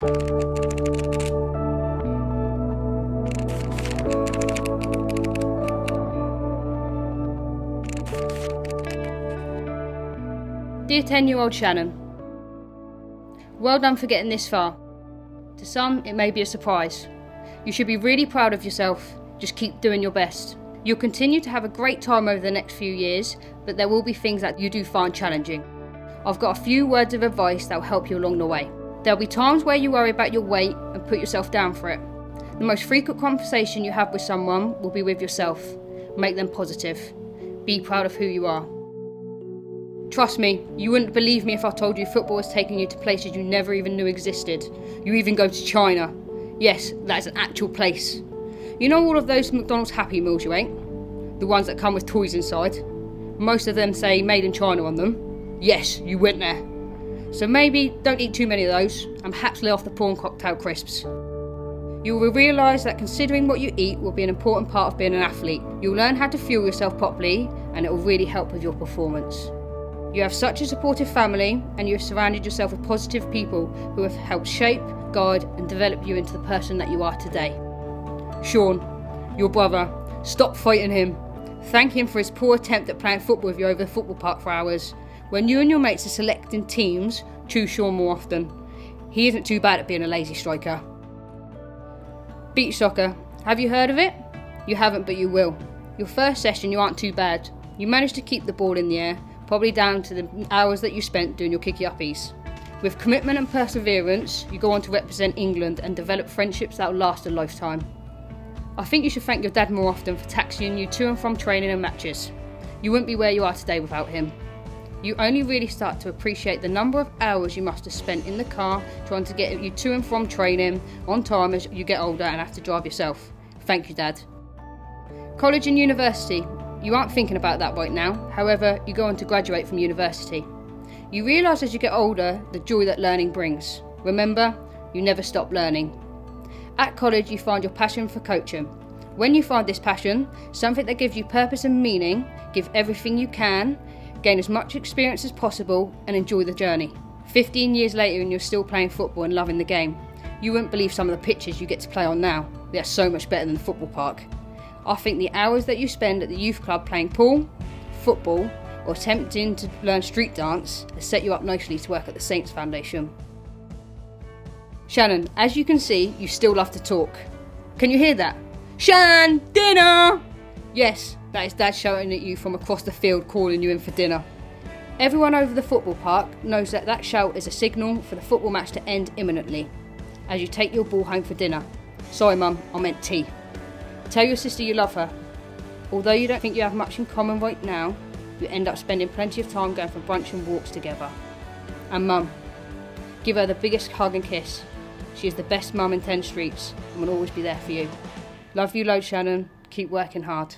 Dear 10 year old Shannon, well done for getting this far. To some, it may be a surprise. You should be really proud of yourself. Just keep doing your best. You'll continue to have a great time over the next few years, but there will be things that you do find challenging. I've got a few words of advice that will help you along the way. There'll be times where you worry about your weight and put yourself down for it. The most frequent conversation you have with someone will be with yourself. Make them positive. Be proud of who you are. Trust me, you wouldn't believe me if I told you football has taken you to places you never even knew existed. You even go to China. Yes, that is an actual place. You know all of those McDonald's Happy Meals you ate? The ones that come with toys inside? Most of them say made in China on them. Yes, you went there. So maybe don't eat too many of those and perhaps lay off the prawn cocktail crisps. You will realise that considering what you eat will be an important part of being an athlete. You'll learn how to fuel yourself properly and it will really help with your performance. You have such a supportive family and you have surrounded yourself with positive people who have helped shape, guide, and develop you into the person that you are today. Sean, your brother, stop fighting him. Thank him for his poor attempt at playing football with you over the football park for hours. When you and your mates are selecting teams, choose Sean more often. He isn't too bad at being a lazy striker. Beach soccer. Have you heard of it? You haven't, but you will. Your first session, you aren't too bad. You managed to keep the ball in the air, probably down to the hours that you spent doing your kicky uppies. With commitment and perseverance, you go on to represent England and develop friendships that will last a lifetime. I think you should thank your dad more often for taxiing you to and from training and matches. You wouldn't be where you are today without him. You only really start to appreciate the number of hours you must have spent in the car trying to get you to and from training on time as you get older and have to drive yourself. Thank you, Dad. College and university. You aren't thinking about that right now, however, you go on to graduate from university. You realise as you get older the joy that learning brings. Remember, you never stop learning. At college, you find your passion for coaching. When you find this passion, something that gives you purpose and meaning, give everything you can, gain as much experience as possible, and enjoy the journey. 15 years later, and you're still playing football and loving the game. You wouldn't believe some of the pitches you get to play on now. They are so much better than the football park. I think the hours that you spend at the youth club playing pool, football, or attempting to learn street dance has set you up nicely to work at the Saints Foundation. Shannon, as you can see, you still love to talk. Can you hear that? Shan, dinner! Yes, that is Dad shouting at you from across the field, calling you in for dinner. Everyone over the football park knows that that shout is a signal for the football match to end imminently as you take your ball home for dinner. Sorry, Mum, I meant tea. Tell your sister you love her. Although you don't think you have much in common right now, you end up spending plenty of time going for brunch and walks together. And Mum, give her the biggest hug and kiss. She is the best mum in 10 streets and will always be there for you. Love you loads, Shannon. Keep working hard.